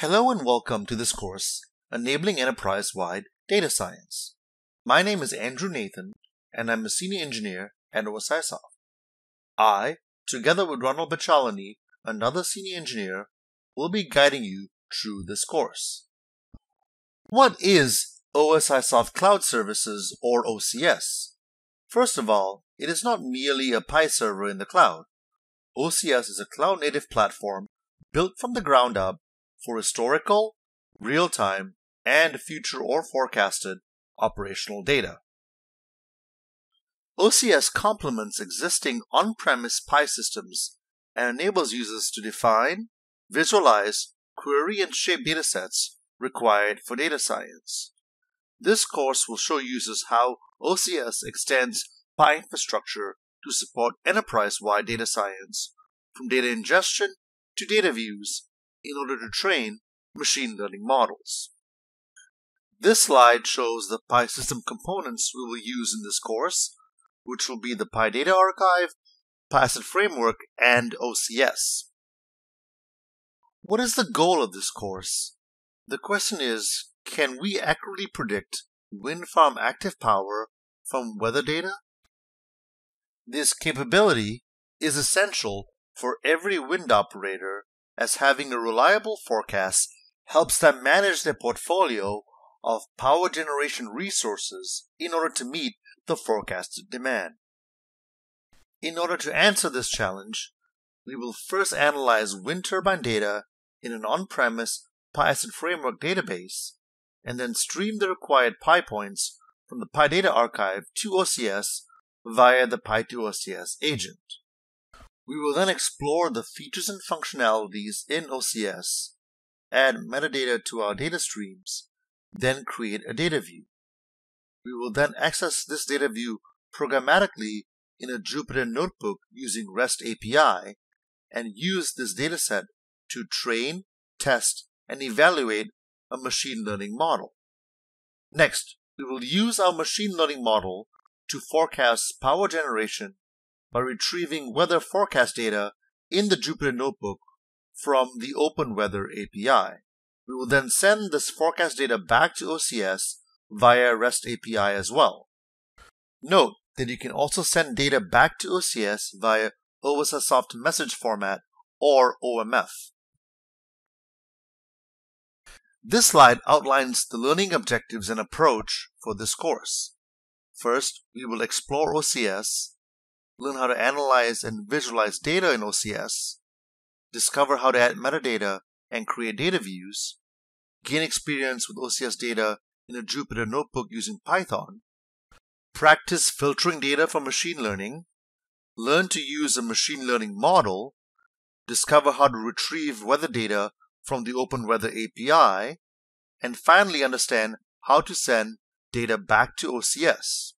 Hello and welcome to this course, Enabling Enterprise-Wide Data Science. My name is Andrew Nathan, and I'm a Senior Engineer at OSIsoft. I, together with Ronald Baccialini, another Senior Engineer, will be guiding you through this course. What is OSIsoft Cloud Services, or OCS? First of all, it is not merely a Pi server in the cloud. OCS is a cloud-native platform built from the ground up for historical, real time, and future or forecasted operational data. OCS complements existing on premise Pi systems and enables users to define, visualize, query, and shape datasets required for data science. This course will show users how OCS extends Pi infrastructure to support enterprise wide data science, from data ingestion to data views in order to train machine learning models. This slide shows the Pi system components we will use in this course, which will be the Pi Data Archive, Pi Asset Framework, and OCS. What is the goal of this course? The question is, can we accurately predict wind farm active power from weather data? This capability is essential for every wind operator as having a reliable forecast helps them manage their portfolio of power generation resources in order to meet the forecasted demand. In order to answer this challenge, we will first analyze wind turbine data in an on-premise Asset Framework database, and then stream the required Pi points from the Pi Data Archive to OCS via the Pi2OCS agent. We will then explore the features and functionalities in OCS, add metadata to our data streams, then create a data view. We will then access this data view programmatically in a Jupyter notebook using REST API and use this dataset to train, test, and evaluate a machine learning model. Next, we will use our machine learning model to forecast power generation by retrieving weather forecast data in the Jupyter Notebook from the Open Weather API. We will then send this forecast data back to OCS via REST API as well. Note that you can also send data back to OCS via OSIsoft message format or OMF. This slide outlines the learning objectives and approach for this course. First, we will explore OCS learn how to analyze and visualize data in OCS, discover how to add metadata and create data views, gain experience with OCS data in a Jupyter notebook using Python, practice filtering data for machine learning, learn to use a machine learning model, discover how to retrieve weather data from the Open Weather API, and finally understand how to send data back to OCS.